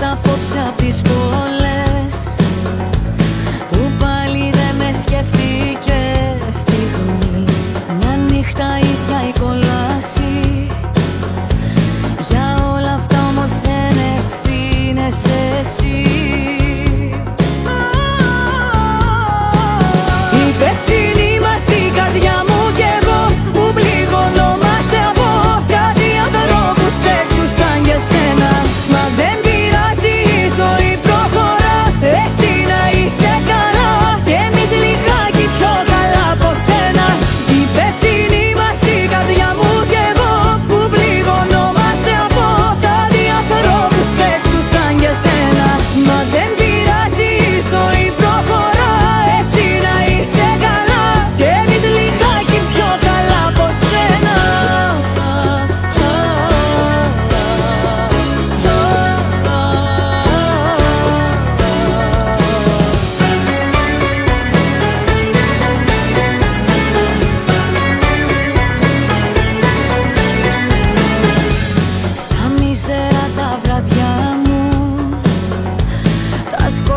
Τα απόψε απ' τις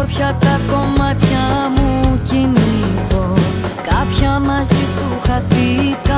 σκόρπια τα κομμάτια μου κυνηγώ. Κάποια μαζί σου χαθήκα.